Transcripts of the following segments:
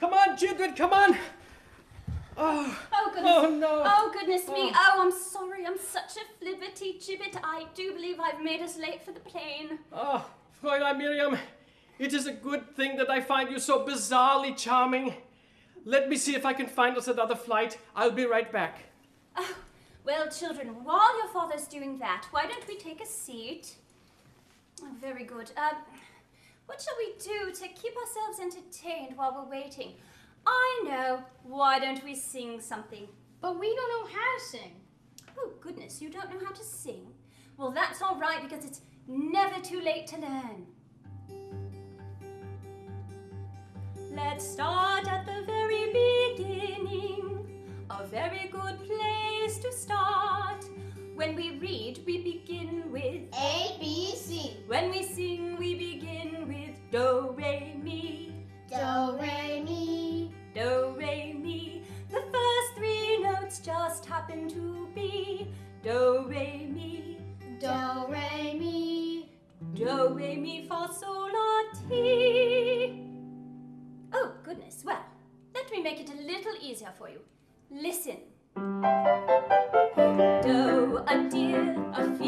Come on, children, come on. Oh, Oh goodness. Oh, no. Oh goodness me. Oh. Oh, I'm sorry. I'm such a flibbity gibbet. I do believe I've made us late for the plane. oh, Fräulein Miriam, it is a good thing that I find you so bizarrely charming. Let me see if I can find us another flight. I'll be right back. Oh, well, children, while your father's doing that, why don't we take a seat? Oh, very good. Um, what shall we do to keep ourselves entertained while we're waiting? I know. Why don't we sing something? But we don't know how to sing. Oh, goodness, you don't know how to sing? Well, that's all right because it's never too late to learn. Let's start at the very beginning. A very good place to start. When we read, we begin with A, B, C. When we sing, we begin with Do, Re, Mi. Do, re, mi. Do, Re, Mi. The first three notes just happen to be Do, Re, Mi. Do, re, mi. Do, Re, Mi, Fa, Sol, La, Ti. Oh, goodness. Well, let me make it a little easier for you. Listen. Do, a deer, a female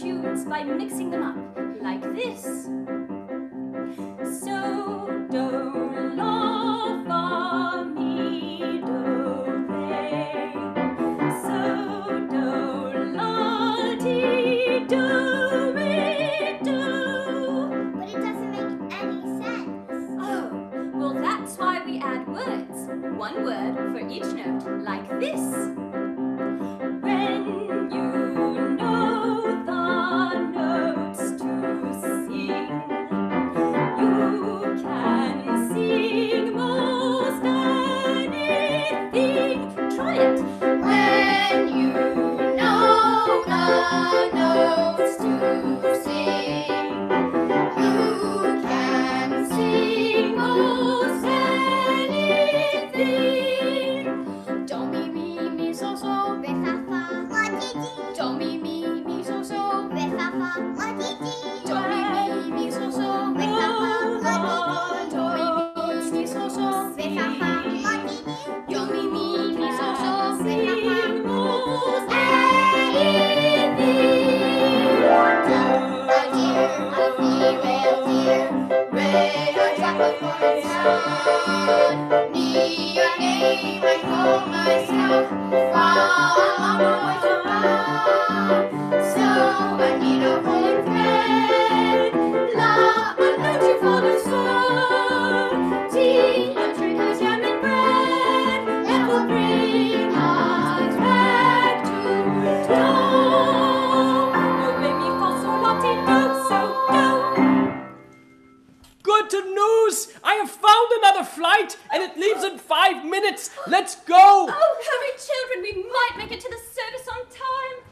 tunes by mixing them up, like this. So, do, la, fa, mi, do, re. So, do, la, ti, do, re, do. But it doesn't make any sense. Oh, well, that's why we add words. One word for each note, like this. Golden sun. And it leaves in five minutes. Let's go! Oh, hurry, children, we might make it to the service on time.